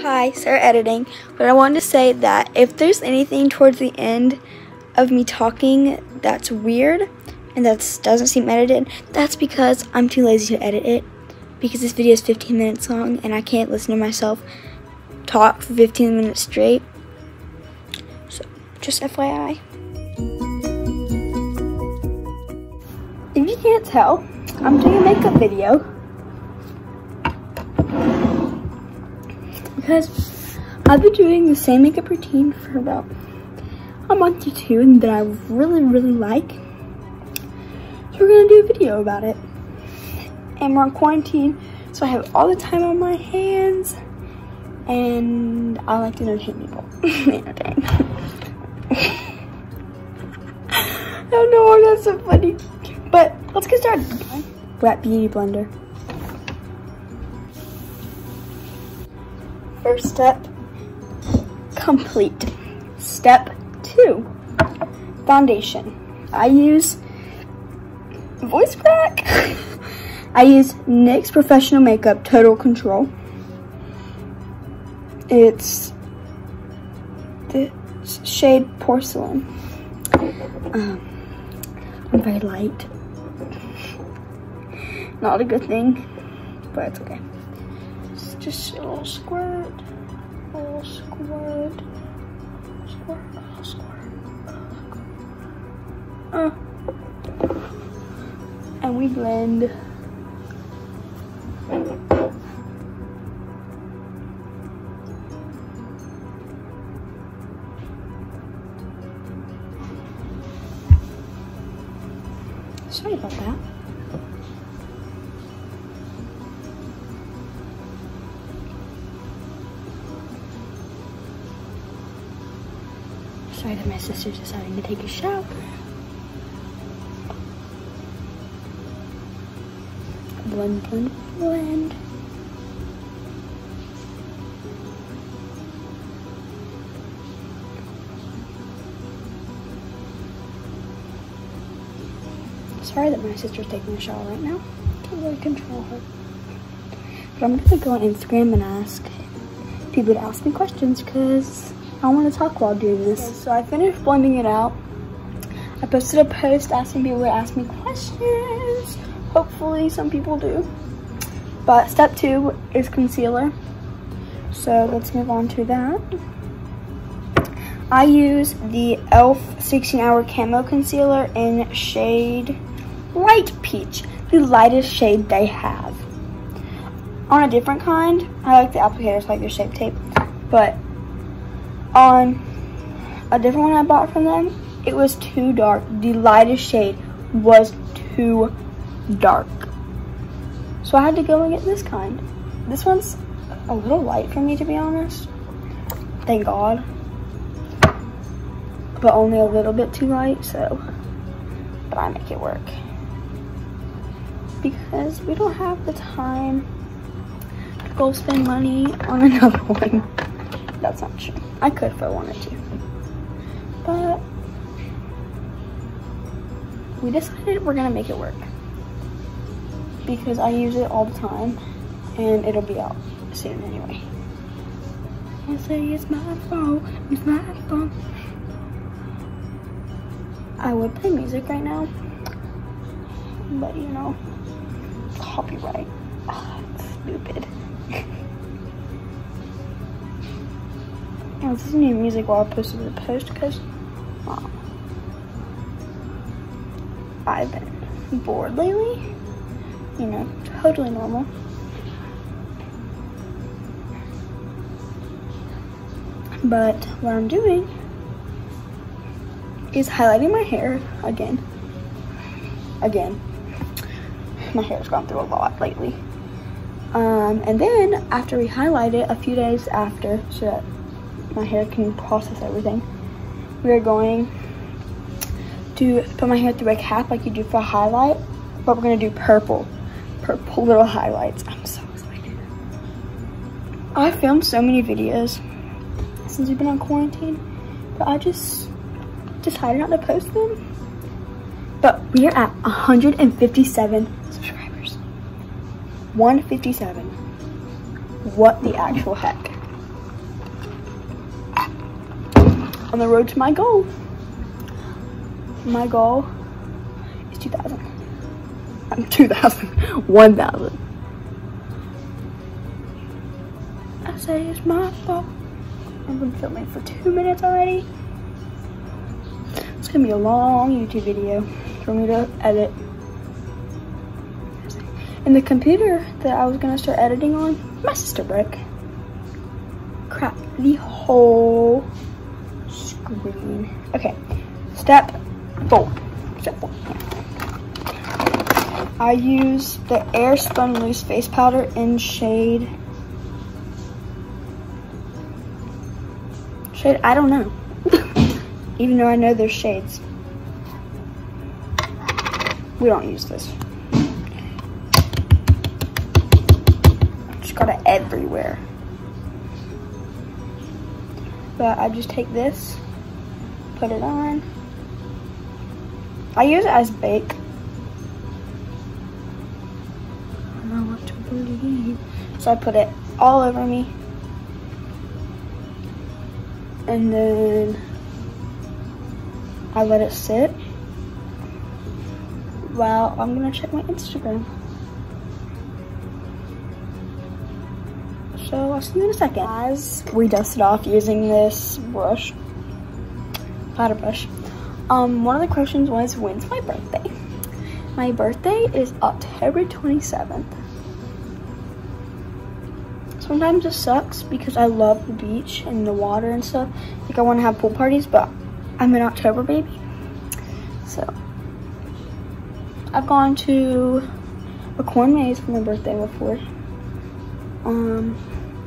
Hi, Sarah Editing. But I wanted to say that if there's anything towards the end of me talking that's weird and that doesn't seem edited, that's because I'm too lazy to edit it. Because this video is 15 minutes long and I can't listen to myself talk for 15 minutes straight. So, just FYI. If you can't tell, I'm doing a makeup video. Because I've been doing the same makeup routine for about a month or two and that I really, really like. So we're gonna do a video about it. And we're on quarantine, so I have all the time on my hands and I like to entertain people. entertain. I don't know why that's so funny. But let's get started. Wet Beauty Blender. First step, complete. Step two, foundation. I use voice crack. I use NYX Professional Makeup Total Control. It's the shade Porcelain. Um, I'm very light. Not a good thing, but it's okay. Just a little squirt, a little squirt, squirt, a little squirt. Uh. And we blend. Sorry about that. Sorry that my sister's deciding to take a shower. Blend, blend, blend. Sorry that my sister's taking a shower right now. Can't really control her. But I'm gonna go on Instagram and ask people to ask me questions because I want to talk while doing this. So I finished blending it out. I posted a post asking people to ask me questions. Hopefully some people do. But step two is concealer. So let's move on to that. I use the e.l.f. 16 Hour Camo Concealer in shade Light Peach, the lightest shade they have. On a different kind, I like the applicators like their shape tape, but on a different one I bought from them, it was too dark. The lightest shade was too dark. So I had to go and get this kind. This one's a little light for me to be honest. Thank God. But only a little bit too light, so but I make it work. Because we don't have the time to go spend money on another one. That's not true. I could if I wanted to. But we decided we're gonna make it work. Because I use it all the time and it'll be out soon anyway. I say it's my fault, it's my fault. I would play music right now, but you know, copyright. Oh, stupid. I was listening to music while I posted the post because I've been bored lately. You know, totally normal. But what I'm doing is highlighting my hair again. Again. My hair's gone through a lot lately. Um, and then after we highlight it, a few days after, so that my hair can process everything, we are going to put my hair through a cap like you do for a highlight, but we're gonna do purple, purple little highlights. I'm so excited. I filmed so many videos since we've been on quarantine, but I just decided not to post them. But we are at 157 subscribers. 157. What the actual heck? On the road to my goal. My goal is 2,000. I'm 2,000. 1,000. I say it's my fault. I've been filming for two minutes already. It's gonna be a long YouTube video for me to edit. And the computer that I was gonna start editing on, my sister broke. Crap, the whole screen. Okay, step four. Step four. I use the Air Spun Loose Face Powder in shade. Shade, I don't know. Even though I know there's shades. We don't use this. Just got it everywhere. But I just take this, put it on. I use it as bake. I don't know what to believe. So I put it all over me. And then I let it sit. Well, I'm gonna check my Instagram. So I'll see you in a second. As we dusted off using this brush, powder brush, um, one of the questions was, when's my birthday? My birthday is October 27th. Sometimes it sucks because I love the beach and the water and stuff. Like I want to have pool parties, but I'm an October baby. So I've gone to a corn maze for my birthday before. Um,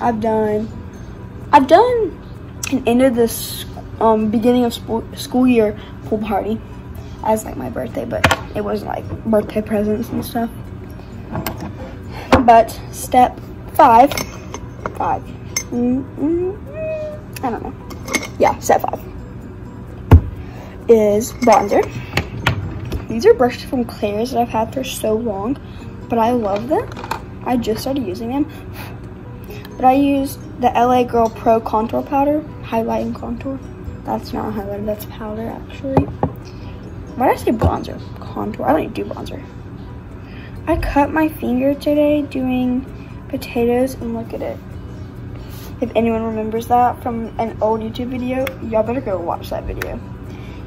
I've done, I've done an end of this um, beginning of school, year pool party as like my birthday, but it wasn't like birthday presents and stuff. But step five, five, mm, I don't know. Yeah, step five is bronzer. These are brushes from Claire's that I've had for so long, but I love them. I just started using them. But I use the LA Girl Pro Contour Powder, highlight and contour. That's not highlighter, that's powder actually. Why did I say bronzer? Contour, I don't do bronzer. I cut my finger today doing potatoes and look at it. If anyone remembers that from an old YouTube video, y'all better go watch that video.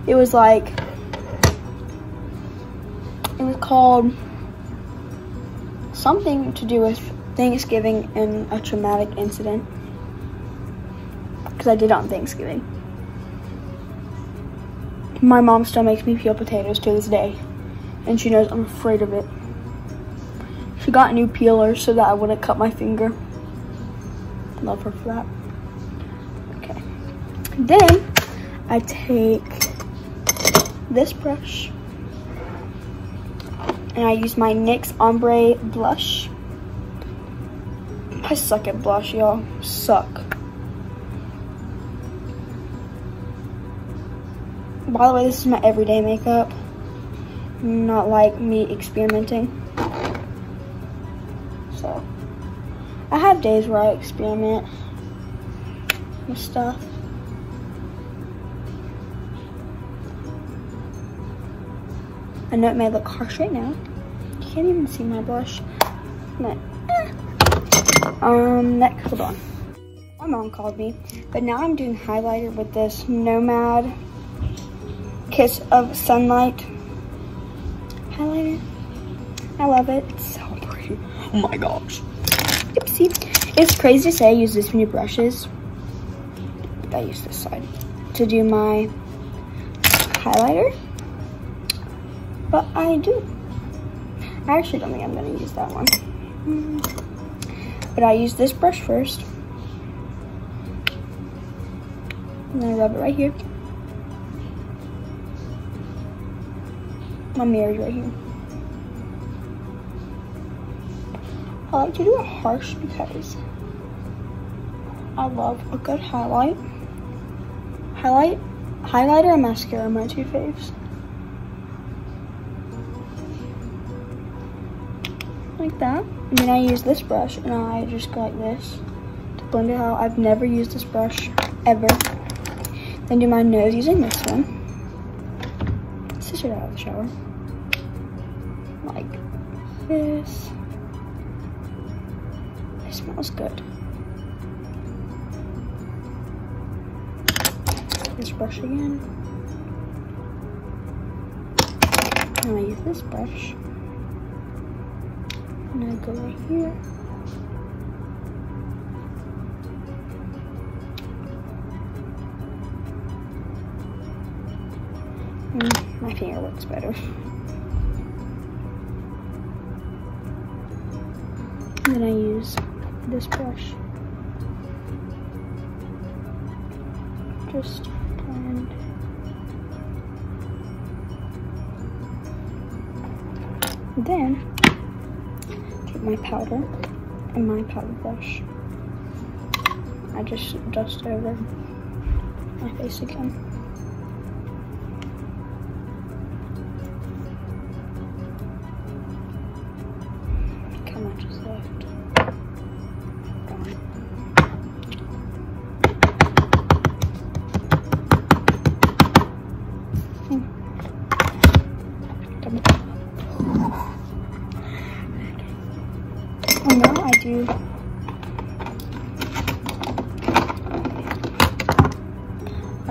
It was like it was called something to do with Thanksgiving and a traumatic incident. Because I did it on Thanksgiving. My mom still makes me peel potatoes to this day. And she knows I'm afraid of it. She got a new peelers so that I wouldn't cut my finger. Love her for that. Okay. Then I take this brush and I use my NYX Ombre Blush. I suck at blush, y'all. Suck. By the way, this is my everyday makeup. Not like me experimenting. So, I have days where I experiment with stuff. I know it may look harsh right now. You can't even see my blush. But, eh. Um, next, hold on. My mom called me, but now I'm doing highlighter with this Nomad Kiss of Sunlight highlighter. I love it. It's so pretty. Oh my gosh. Oopsie. It's crazy to say I use this many brushes. I use this side to do my highlighter. But I do. I actually don't think I'm gonna use that one. Mm. But I use this brush first. And then I rub it right here. My mirror's right here. I like to do it harsh because I love a good highlight. Highlight, highlighter and mascara are my two faves. like that. And then I use this brush and I just go like this to blend it out. I've never used this brush ever. Then do my nose using this one. Switch it out of the shower. This. It smells good. This brush again. And I use this brush. And I go right here. Mm, my finger works better. Then I use this brush. Just blend. Then take my powder and my powder brush. I just dust over my face again.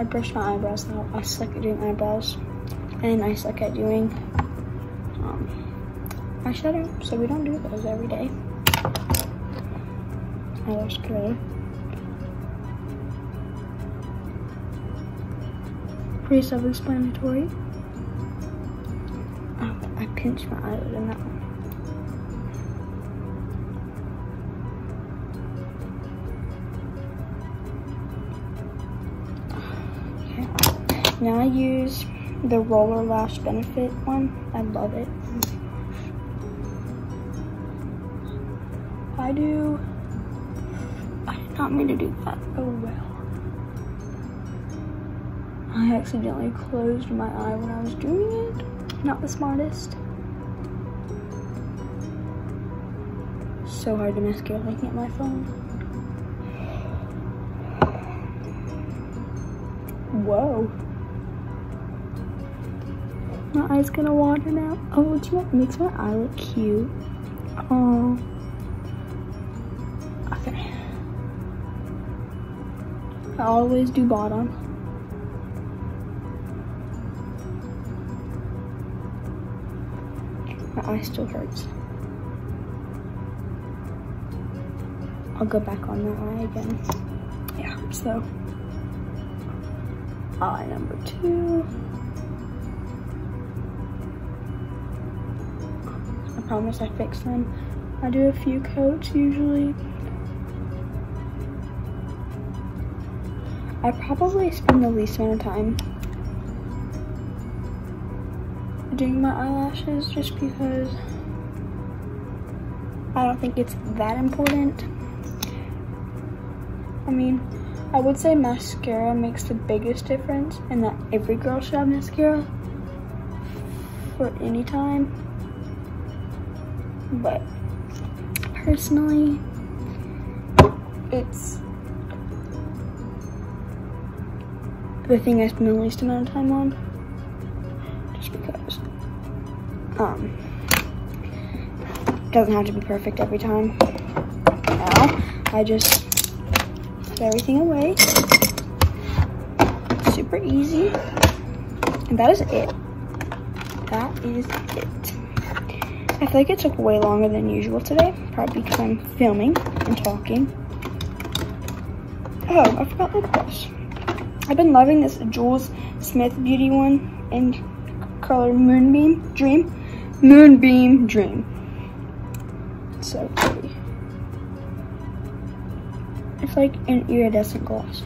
Brush my eyebrows now. I suck at doing eyebrows and I suck at doing um, eyeshadow, so we don't do those every day. Eyelash curler. Pretty self-explanatory. Oh, I pinched my eyelid in that one. Now I use the Roller Lash Benefit one. I love it. I do. I did not mean to do that. Oh well. I accidentally closed my eye when I was doing it. Not the smartest. So hard to mascara looking at my phone. Whoa. My eye's gonna water now. Oh, it makes my eye look cute. Oh. Okay. I always do bottom. My eye still hurts. I'll go back on that eye again. Yeah, so eye number two. Promise I fix them. I do a few coats usually. I probably spend the least amount of time doing my eyelashes just because I don't think it's that important. I mean, I would say mascara makes the biggest difference and that every girl should have mascara for any time. But personally, it's the thing I spend the least amount of time on. Just because. Um, doesn't have to be perfect every time. Now, I just put everything away. Super easy. And that is it. That is. I feel like it took way longer than usual today, probably because I'm filming and talking. Oh, I forgot lip gloss. I've been loving this Jules Smith Beauty one in color Moonbeam Dream. Moonbeam Dream. So pretty. It's like an iridescent gloss.